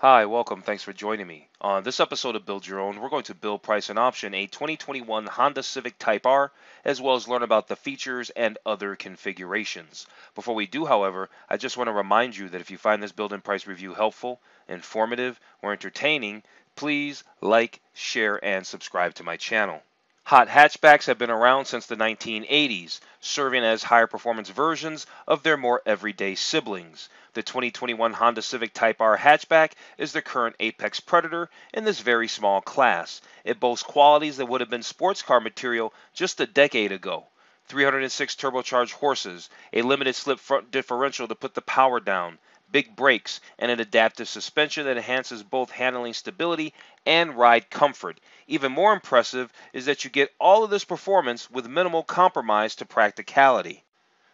Hi, welcome. Thanks for joining me. On this episode of Build Your Own, we're going to build, price, and option a 2021 Honda Civic Type R, as well as learn about the features and other configurations. Before we do, however, I just want to remind you that if you find this build and price review helpful, informative, or entertaining, please like, share, and subscribe to my channel. Hot hatchbacks have been around since the 1980s, serving as higher performance versions of their more everyday siblings. The 2021 Honda Civic Type R hatchback is the current apex predator in this very small class. It boasts qualities that would have been sports car material just a decade ago. 306 turbocharged horses, a limited slip front differential to put the power down, big brakes, and an adaptive suspension that enhances both handling stability and ride comfort. Even more impressive is that you get all of this performance with minimal compromise to practicality.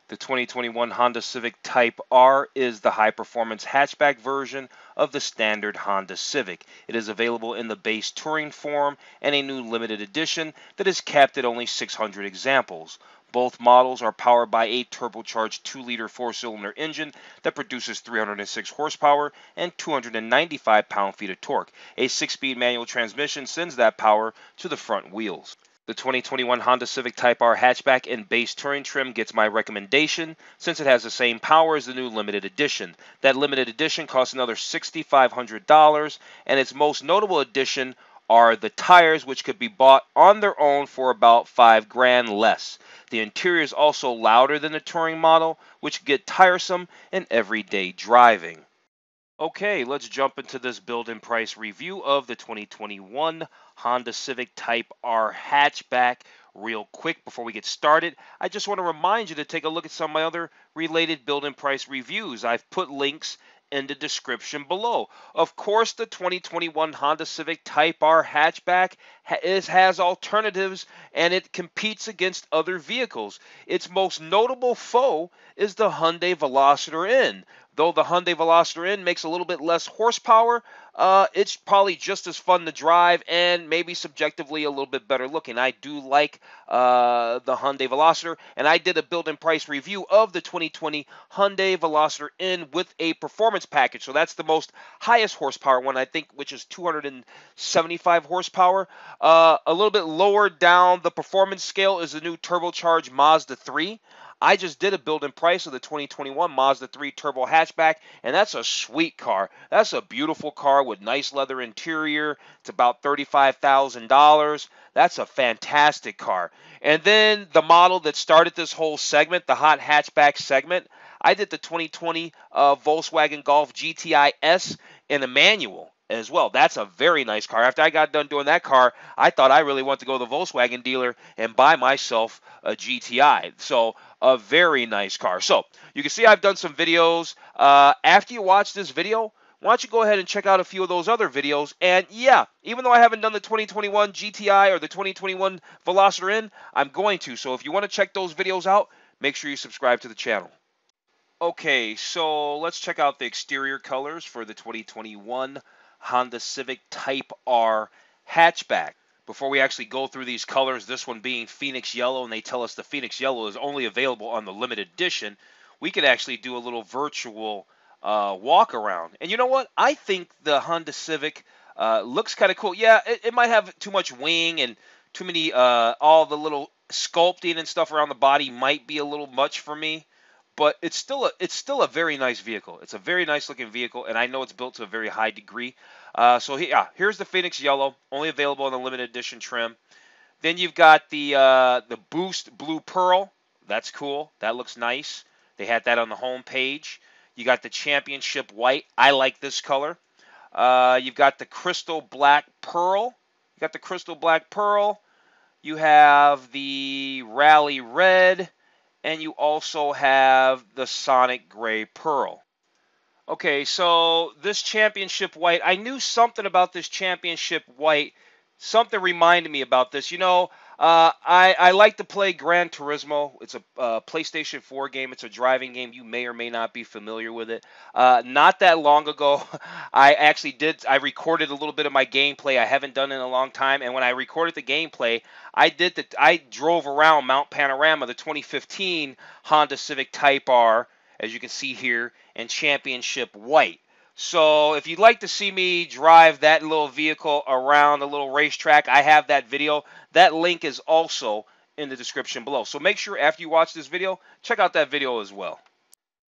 The 2021 Honda Civic Type R is the high performance hatchback version of the standard Honda Civic. It is available in the base touring form and a new limited edition that is capped at only 600 examples. Both models are powered by a turbocharged 2 liter 4 cylinder engine that produces 306 horsepower and 295 pound feet of torque. A 6 speed manual transmission sends that power to the front wheels. The 2021 Honda Civic Type R hatchback in base touring trim gets my recommendation since it has the same power as the new limited edition. That limited edition costs another $6,500, and its most notable addition are the tires, which could be bought on their own for about five grand less. The interior is also louder than the touring model, which get tiresome in everyday driving. Okay, let's jump into this build and price review of the 2021 Honda Civic Type R hatchback. Real quick before we get started, I just want to remind you to take a look at some of my other related build and price reviews. I've put links in the description below. Of course, the 2021 Honda Civic Type R hatchback is, has alternatives and it competes against other vehicles. Its most notable foe is the Hyundai Veloster N, Though the Hyundai Veloster N makes a little bit less horsepower, uh, it's probably just as fun to drive and maybe subjectively a little bit better looking. I do like uh, the Hyundai Veloster, and I did a build and price review of the 2020 Hyundai Veloster N with a performance package. So that's the most highest horsepower one, I think, which is 275 horsepower. Uh, a little bit lower down the performance scale is the new turbocharged Mazda 3. I just did a build and price of the 2021 Mazda 3 Turbo Hatchback, and that's a sweet car. That's a beautiful car with nice leather interior. It's about $35,000. That's a fantastic car. And then the model that started this whole segment, the hot hatchback segment, I did the 2020 uh, Volkswagen Golf GTI S in a manual as well. That's a very nice car. After I got done doing that car, I thought I really want to go to the Volkswagen dealer and buy myself a GTI. So a very nice car. So you can see I've done some videos. Uh, after you watch this video, why don't you go ahead and check out a few of those other videos? And yeah, even though I haven't done the 2021 GTI or the 2021 Veloster N, I'm going to. So if you want to check those videos out, make sure you subscribe to the channel. Okay, so let's check out the exterior colors for the 2021 Honda Civic Type R hatchback. Before we actually go through these colors, this one being Phoenix Yellow, and they tell us the Phoenix Yellow is only available on the limited edition, we could actually do a little virtual uh, walk around. And you know what? I think the Honda Civic uh, looks kind of cool. Yeah, it, it, might have too much wing and too many, uh, all the little sculpting and stuff around the body might be a little much for me but it's still a it's still a very nice vehicle. It's a very nice looking vehicle, and I know it's built to a very high degree. Uh, so yeah, here's the Phoenix Yellow, only available in the limited edition trim. Then you've got the uh, the Boost Blue Pearl. That's cool. That looks nice. They had that on the home page. You got the Championship White. I like this color. Uh, you've got the Crystal Black Pearl. You got the Crystal Black Pearl. You have the Rally Red and you also have the Sonic Gray Pearl. Okay, so this championship white, I knew something about this championship white. Something reminded me about this. You know, uh, I, I like to play Gran Turismo. It's a uh, PlayStation 4 game. It's a driving game. You may or may not be familiar with it. Uh, not that long ago, I actually did. I recorded a little bit of my gameplay. I haven't done it in a long time. And when I recorded the gameplay, I did the. I drove around Mount Panorama, the 2015 Honda Civic Type R, as you can see here, and Championship White. So if you'd like to see me drive that little vehicle around a little racetrack, I have that video. That link is also in the description below. So make sure after you watch this video, check out that video as well.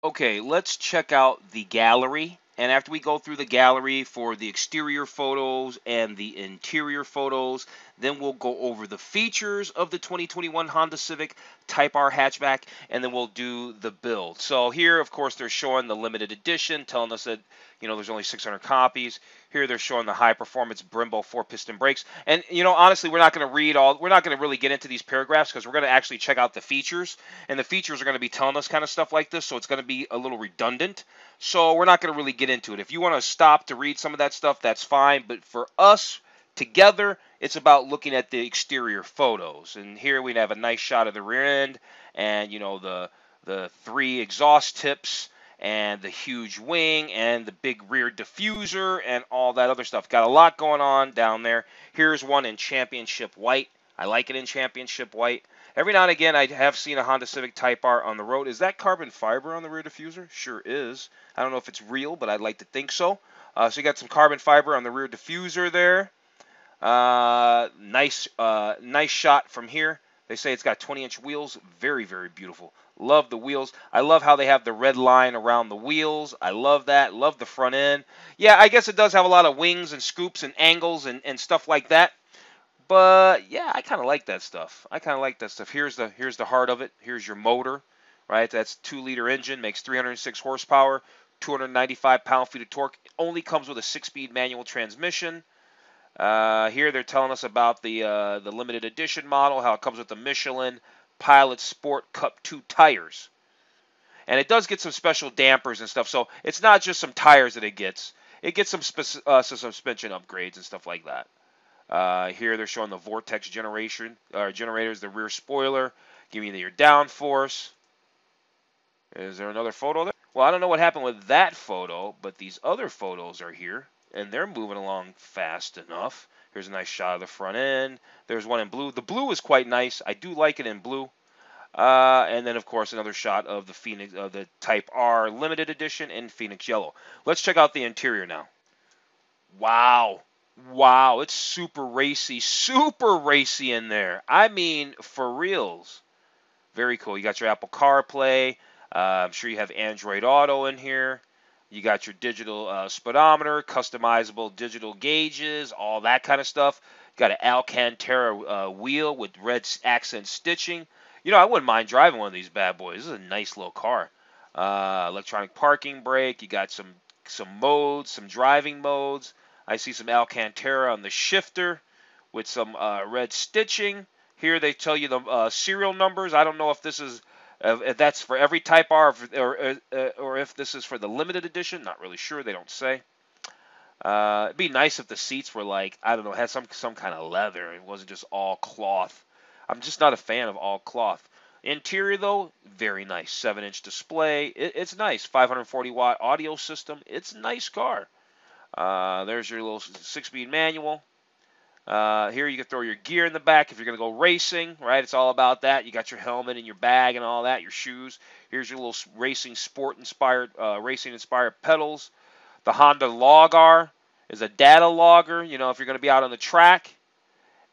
Okay, let's check out the gallery. And after we go through the gallery for the exterior photos and the interior photos, then we'll go over the features of the 2021 Honda Civic Type R hatchback, and then we'll do the build. So here, of course, they're showing the limited edition, telling us that you know there's only 600 copies. Here they're showing the high performance Brembo four piston brakes, and you know honestly, we're not going to read all. We're not going to really get into these paragraphs because we're going to actually check out the features, and the features are going to be telling us kind of stuff like this, so it's going to be a little redundant. So we're not going to really get into it. If you want to stop to read some of that stuff, that's fine. But for us, Together, it's about looking at the exterior photos. And here we have a nice shot of the rear end and, you know, the, the three exhaust tips and the huge wing and the big rear diffuser and all that other stuff. Got a lot going on down there. Here's one in championship white. I like it in championship white. Every now and again, I have seen a Honda Civic Type R on the road. Is that carbon fiber on the rear diffuser? Sure is. I don't know if it's real, but I'd like to think so. Uh, so you got some carbon fiber on the rear diffuser there. Uh, nice, uh, nice shot from here. They say it's got 20-inch wheels. Very, very beautiful. Love the wheels. I love how they have the red line around the wheels. I love that. Love the front end. Yeah, I guess it does have a lot of wings and scoops and angles and, and stuff like that. But yeah, I kind of like that stuff. I kind of like that stuff. Here's the here's the heart of it. Here's your motor, right? That's two liter engine, makes 306 horsepower, 295 pound feet of torque. It only comes with a six-speed manual transmission. Uh, here they're telling us about the uh, the limited edition model, how it comes with the Michelin Pilot Sport Cup 2 tires. And it does get some special dampers and stuff, so it's not just some tires that it gets. It gets some, uh, some suspension upgrades and stuff like that. Uh, here they're showing the Vortex generation uh, generators, the rear spoiler, giving you your downforce. Is there another photo there? Well, I don't know what happened with that photo, but these other photos are here and they're moving along fast enough. Here's a nice shot of the front end. There's one in blue. The blue is quite nice. I do like it in blue. Uh, and then, of course, another shot of the Phoenix, of the Type R limited edition in Phoenix yellow. Let's check out the interior now. Wow, wow, it's super racy, super racy in there. I mean, for reals. Very cool. You got your Apple CarPlay. Uh, I'm sure you have Android Auto in here. You got your digital uh, speedometer, customizable digital gauges, all that kind of stuff. You got an Alcantara uh, wheel with red accent stitching. You know, I wouldn't mind driving one of these bad boys. This is a nice little car. Uh, electronic parking brake. You got some some modes, some driving modes. I see some Alcantara on the shifter with some uh, red stitching. Here they tell you the uh, serial numbers. I don't know if this is uh, that's for every Type R, or, or, uh, or if this is for the limited edition, not really sure. They don't say. Uh, it'd be nice if the seats were like I don't know, had some some kind of leather. It wasn't just all cloth. I'm just not a fan of all cloth. Interior though, very nice. Seven inch display. It, it's nice. 540 watt audio system. It's a nice car. Uh, there's your little six speed manual. Uh, here you can throw your gear in the back if you're going to go racing, right? It's all about that. You got your helmet and your bag and all that, your shoes. Here's your little racing sport inspired, uh, racing inspired pedals. The Honda LogR is a data logger, you know, if you're going to be out on the track.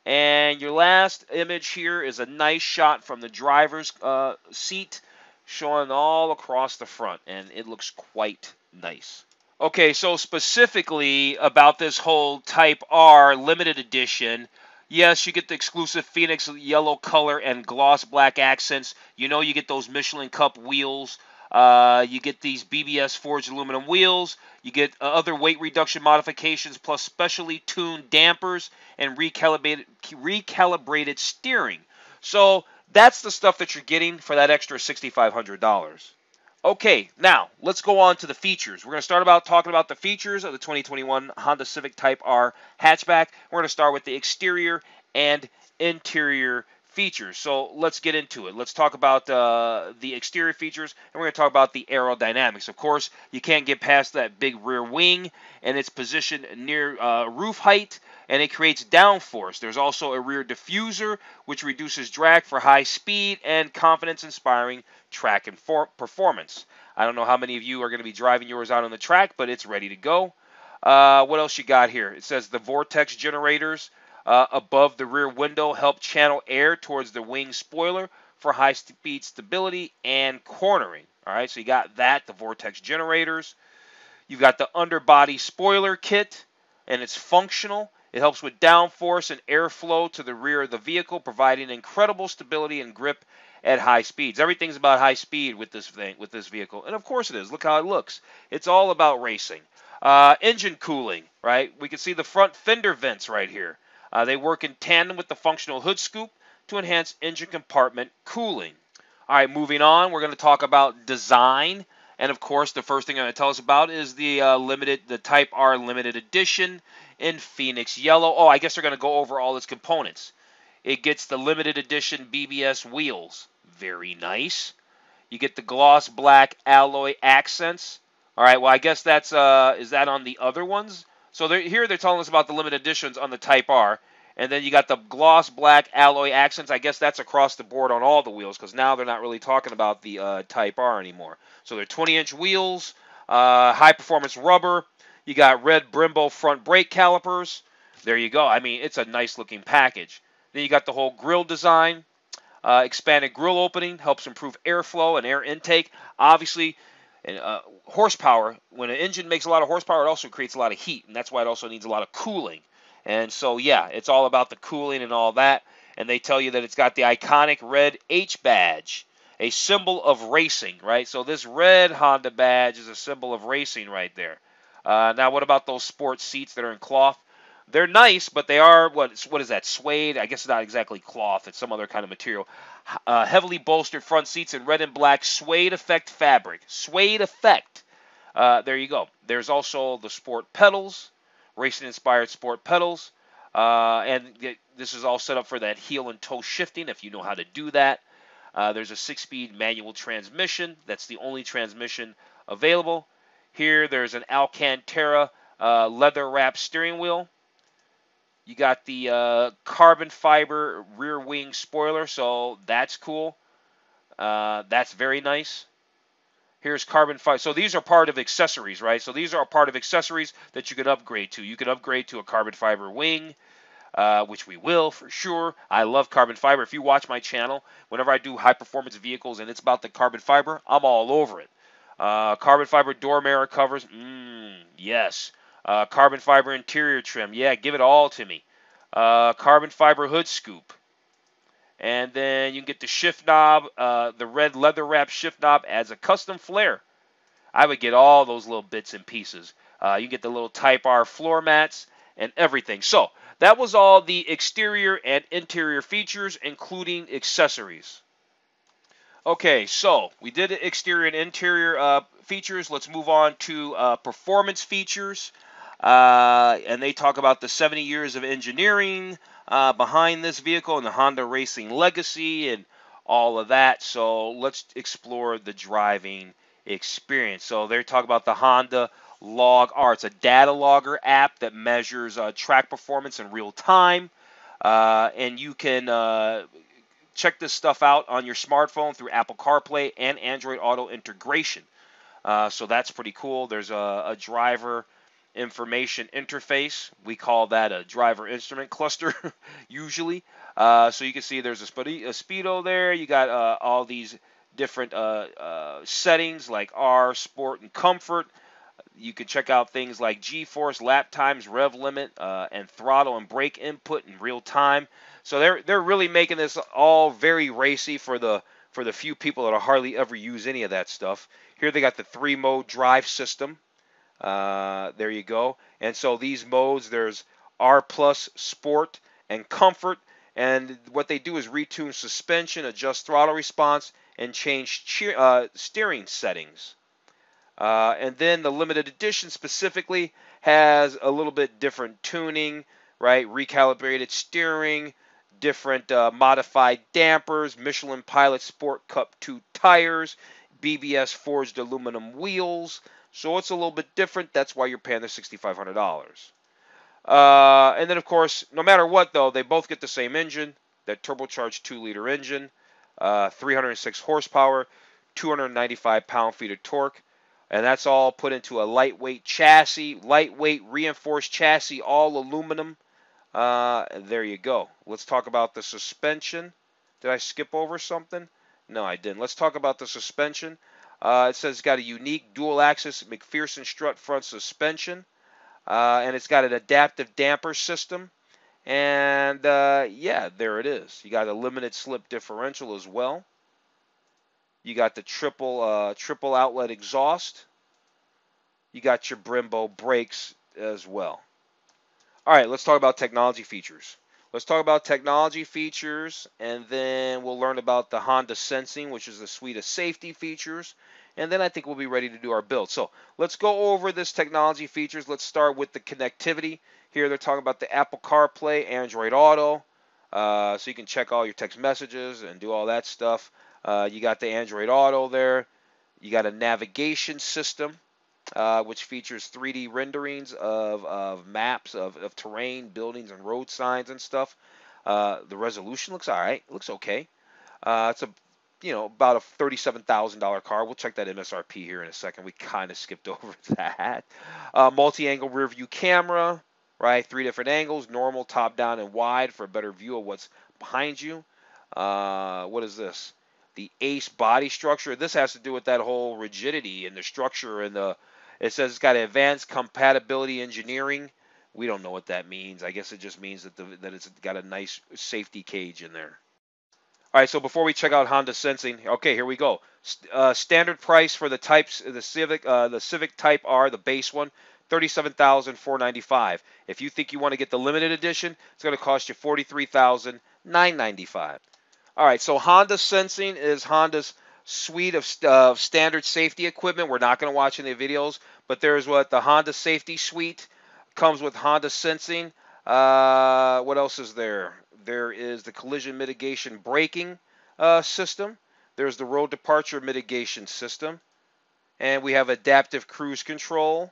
And your last image here is a nice shot from the driver's uh, seat showing all across the front, and it looks quite nice. Okay, so specifically about this whole Type R limited edition, yes, you get the exclusive Phoenix yellow color and gloss black accents. You know you get those Michelin Cup wheels. Uh, you get these BBS forged aluminum wheels. You get uh, other weight reduction modifications plus specially tuned dampers and recalibrated, recalibrated steering. So that's the stuff that you're getting for that extra $6,500. Okay, now let's go on to the features. We're going to start about talking about the features of the 2021 Honda Civic Type R hatchback. We're going to start with the exterior and interior features. So let's get into it. Let's talk about uh, the exterior features, and we're going to talk about the aerodynamics. Of course, you can't get past that big rear wing and its position near uh, roof height, and it creates downforce. There's also a rear diffuser, which reduces drag for high speed and confidence-inspiring track and performance. I don't know how many of you are going to be driving yours out on the track, but it's ready to go. Uh, what else you got here? It says the vortex generators uh, above the rear window help channel air towards the wing spoiler for high speed stability and cornering. All right, so you got that, the vortex generators. You've got the underbody spoiler kit, and it's functional. It helps with downforce and airflow to the rear of the vehicle, providing incredible stability and grip at high speeds. Everything's about high speed with this thing, with this vehicle, and of course it is. Look how it looks. It's all about racing. Uh, engine cooling, right? We can see the front fender vents right here. Uh, they work in tandem with the functional hood scoop to enhance engine compartment cooling. All right, moving on, we're going to talk about design. And of course, the first thing I'm going to tell us about is the uh, limited, the Type R limited edition in Phoenix Yellow. Oh, I guess they're going to go over all its components. It gets the limited edition BBS wheels. Very nice. You get the gloss black alloy accents. All right, well, I guess that's, uh, is that on the other ones? So they're, here they're telling us about the limited editions on the Type R. And then you got the gloss black alloy accents. I guess that's across the board on all the wheels because now they're not really talking about the uh, Type R anymore. So they're 20 inch wheels, uh, high performance rubber. You got red Brembo front brake calipers. There you go. I mean, it's a nice looking package. Then you got the whole grill design. Uh, expanded grill opening helps improve airflow and air intake. Obviously, and uh, horsepower. When an engine makes a lot of horsepower, it also creates a lot of heat, and that's why it also needs a lot of cooling. And so, yeah, it's all about the cooling and all that. And they tell you that it's got the iconic red H badge, a symbol of racing, right? So this red Honda badge is a symbol of racing right there. Uh, now, what about those sports seats that are in cloth? They're nice, but they are what? What is that? Suede? I guess it's not exactly cloth. It's some other kind of material. Uh, heavily bolstered front seats in red and black suede effect fabric. Suede effect. Uh, there you go. There's also the sport pedals racing inspired sport pedals. Uh, and this is all set up for that heel and toe shifting if you know how to do that. Uh, there's a six speed manual transmission. That's the only transmission available. Here, there's an Alcantara uh, leather wrapped steering wheel. You got the uh, carbon fiber rear wing spoiler, so that's cool. Uh, that's very nice. Here's carbon fiber. So these are part of accessories, right? So these are part of accessories that you can upgrade to. You can upgrade to a carbon fiber wing, uh, which we will for sure. I love carbon fiber. If you watch my channel, whenever I do high performance vehicles and it's about the carbon fiber, I'm all over it. Uh, carbon fiber door mirror covers, mmm, yes. Uh, carbon fiber interior trim, yeah, give it all to me. Uh, carbon fiber hood scoop. And then you can get the shift knob, uh, the red leather wrap shift knob as a custom flare. I would get all those little bits and pieces. Uh, you get the little Type R floor mats and everything. So that was all the exterior and interior features, including accessories. Okay, so we did exterior and interior uh, features. Let's move on to uh, performance features. Uh, and they talk about the 70 years of engineering, uh, behind this vehicle and the Honda racing legacy and all of that. So let's explore the driving experience. So they're talking about the Honda LogR. It's a data logger app that measures uh, track performance in real time. Uh, and you can uh, check this stuff out on your smartphone through Apple CarPlay and Android Auto integration. Uh, so that's pretty cool. There's a, a driver information interface. We call that a driver instrument cluster usually. Uh, so you can see there's a, speedo there. You got uh, all these different uh, uh, settings like R, Sport, and Comfort. You can check out things like G-force, lap times, rev limit, uh, and throttle and brake input in real time. So they're they're really making this all very racy for the for the few people that are hardly ever use any of that stuff. Here they got the three mode drive system. Uh, there you go. And so these modes, there's R plus Sport and Comfort. And what they do is retune suspension, adjust throttle response, and change cheer, uh, steering settings. Uh, and then the limited edition specifically has a little bit different tuning, right? Recalibrated steering, different uh, modified dampers, Michelin Pilot Sport Cup 2 tires, BBS forged aluminum wheels, so it's a little bit different. That's why you're paying the $6,500. Uh, and then, of course, no matter what, though, they both get the same engine, that turbocharged 2 liter engine, uh, 306 horsepower, 295 pound-feet of torque. And that's all put into a lightweight chassis, lightweight reinforced chassis, all aluminum. Uh, there you go. Let's talk about the suspension. Did I skip over something? No, I didn't. Let's talk about the suspension. Uh, it says it's got a unique dual-axis MacPherson strut front suspension, uh, and it's got an adaptive damper system. And uh, yeah, there it is. You got a limited slip differential as well. You got the triple uh, triple outlet exhaust. You got your Brembo brakes as well. All right, let's talk about technology features. Let's talk about technology features, and then we'll learn about the Honda Sensing, which is a suite of safety features. And then I think we'll be ready to do our build. So let's go over this technology features. Let's start with the connectivity. Here they're talking about the Apple CarPlay, Android Auto, uh, so you can check all your text messages and do all that stuff. Uh, you got the Android Auto there. You got a navigation system, uh, which features 3D renderings of, of maps of, of terrain, buildings, and road signs and stuff. Uh, the resolution looks all right. It looks okay. Uh, it's a you know about a thirty-seven thousand dollar car. We'll check that MSRP here in a second. We kind of skipped over that. Uh, multi-angle rear view camera, right? Three different angles: normal, top down, and wide for a better view of what's behind you. Uh, what is this? The ACE body structure. This has to do with that whole rigidity and the structure and the. It says it's got advanced compatibility engineering. We don't know what that means. I guess it just means that the, that it's got a nice safety cage in there. All right, so before we check out Honda Sensing, okay, here we go. Uh, standard price for the types, the Civic, uh, the Civic Type R, the base one, thirty-seven thousand four ninety-five. If you think you want to get the limited edition, it's going to cost you forty-three thousand nine ninety-five. All right, so Honda Sensing is Honda's suite of uh, standard safety equipment. We're not going to watch any videos, but there's what the Honda Safety Suite comes with Honda Sensing. Uh, what else is there? There is the collision mitigation braking uh, system. There's the road departure mitigation system. And we have adaptive cruise control,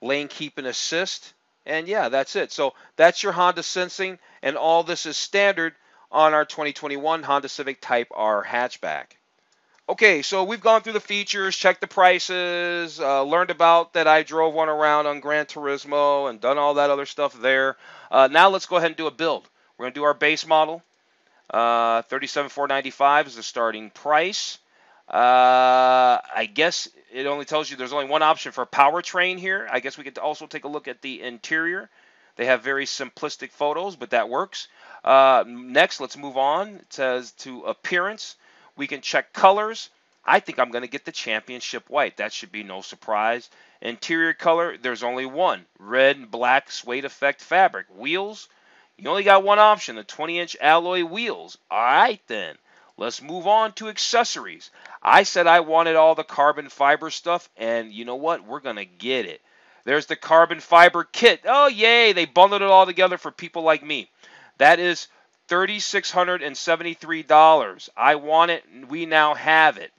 lane keep and assist. And yeah, that's it. So that's your Honda Sensing. And all this is standard on our 2021 Honda Civic Type R hatchback. Okay, so we've gone through the features, checked the prices, uh, learned about that I drove one around on Gran Turismo and done all that other stuff there. Uh, now let's go ahead and do a build. We're going to do our base model. Uh, 37495 is the starting price. Uh, I guess it only tells you there's only one option for powertrain here. I guess we could also take a look at the interior. They have very simplistic photos, but that works. Uh, next, let's move on. It says to appearance. We can check colors. I think I'm going to get the championship white. That should be no surprise. Interior color, there's only one. Red and black suede effect fabric. Wheels, you only got one option, the 20-inch alloy wheels. All right, then. Let's move on to accessories. I said I wanted all the carbon fiber stuff, and you know what? We're going to get it. There's the carbon fiber kit. Oh, yay. They bundled it all together for people like me. That is $3,673. I want it. And we now have it.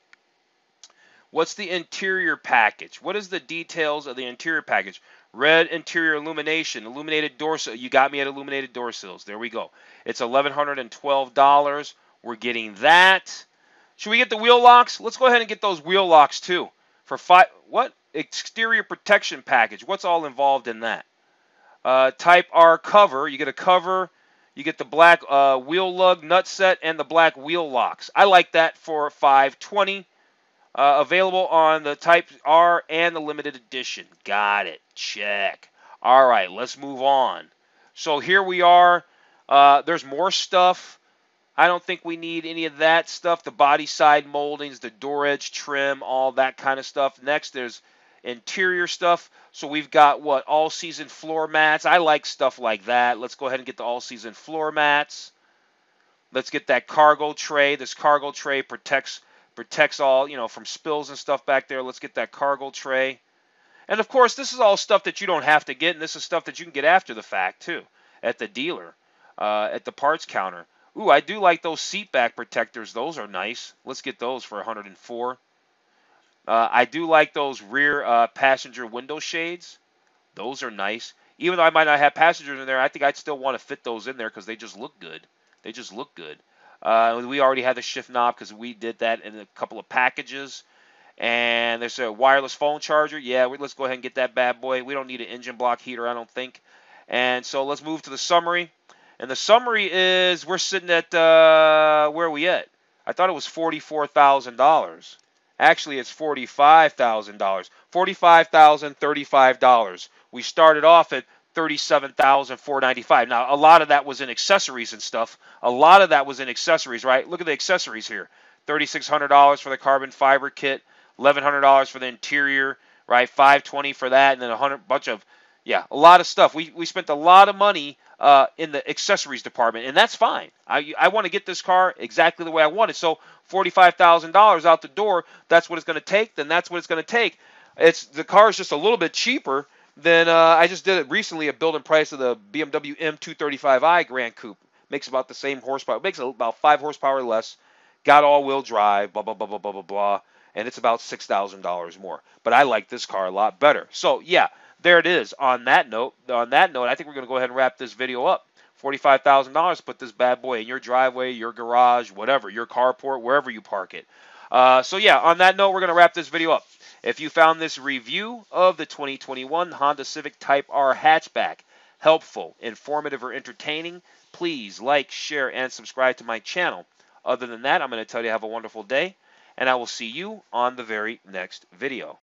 What's the interior package? What is the details of the interior package? Red interior illumination, illuminated door. You got me at illuminated door sills. There we go. It's $1,112. We're getting that. Should we get the wheel locks? Let's go ahead and get those wheel locks too. For five, what? Exterior protection package. What's all involved in that? Uh, type R cover. You get a cover. You get the black uh, wheel lug nut set and the black wheel locks. I like that for 520. Uh, available on the Type R and the limited edition. Got it. Check. All right, let's move on. So here we are. Uh, there's more stuff. I don't think we need any of that stuff. The body side moldings, the door edge trim, all that kind of stuff. Next, there's interior stuff. So we've got what all season floor mats. I like stuff like that. Let's go ahead and get the all season floor mats. Let's get that cargo tray. This cargo tray protects protects all, you know, from spills and stuff back there. Let's get that cargo tray. And of course, this is all stuff that you don't have to get, and this is stuff that you can get after the fact too, at the dealer, uh, at the parts counter. Ooh, I do like those seat back protectors. Those are nice. Let's get those for 104. Uh, I do like those rear uh, passenger window shades. Those are nice. Even though I might not have passengers in there, I think I'd still want to fit those in there because they just look good. They just look good. Uh, we already had the shift knob because we did that in a couple of packages. And there's a wireless phone charger. Yeah, let's go ahead and get that bad boy. We don't need an engine block heater, I don't think. And so let's move to the summary. And the summary is we're sitting at uh, where are we at? I thought it was forty-four thousand dollars. Actually, it's forty-five thousand dollars. Forty-five thousand thirty-five dollars. We started off at thirty-seven thousand four ninety-five. Now, a lot of that was in accessories and stuff. A lot of that was in accessories, right? Look at the accessories here. Thirty-six hundred dollars for the carbon fiber kit. Eleven hundred dollars for the interior, right? Five twenty for that, and then a hundred bunch of yeah, a lot of stuff. We, we spent a lot of money uh, in the accessories department, and that's fine. I, I want to get this car exactly the way I want it. So $45,000 out the door, that's what it's going to take, then that's what it's going to take. It's The car is just a little bit cheaper than uh, I just did it recently, a building price of the BMW M235i Gran Coupe. Makes about the same horsepower. Makes about 5 horsepower less. Got all-wheel drive, blah, blah, blah, blah, blah, blah, blah. And it's about $6,000 more. But I like this car a lot better. So, yeah there it is. On that note, on that note, I think we're going to go ahead and wrap this video up. Forty-five thousand dollars. Put this bad boy in your driveway, your garage, whatever, your carport, wherever you park it. Uh, so yeah, on that note, we're going to wrap this video up. If you found this review of the 2021 Honda Civic Type R hatchback helpful, informative, or entertaining, please like, share, and subscribe to my channel. Other than that, I'm going to tell you have a wonderful day, and I will see you on the very next video.